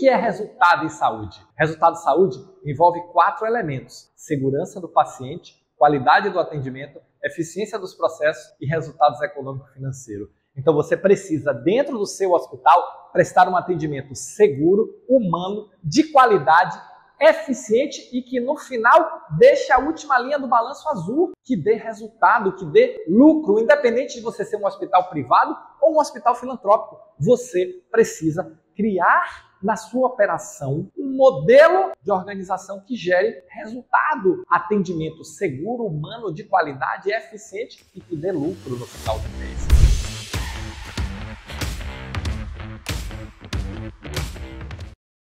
que é resultado em saúde? Resultado em saúde envolve quatro elementos: segurança do paciente, qualidade do atendimento, eficiência dos processos e resultados econômico-financeiros. Então você precisa, dentro do seu hospital, prestar um atendimento seguro, humano, de qualidade, eficiente e que no final deixe a última linha do balanço azul, que dê resultado, que dê lucro, independente de você ser um hospital privado ou um hospital filantrópico. Você precisa criar na sua operação um modelo de organização que gere resultado, atendimento seguro, humano, de qualidade, eficiente e que dê lucro no final do mês.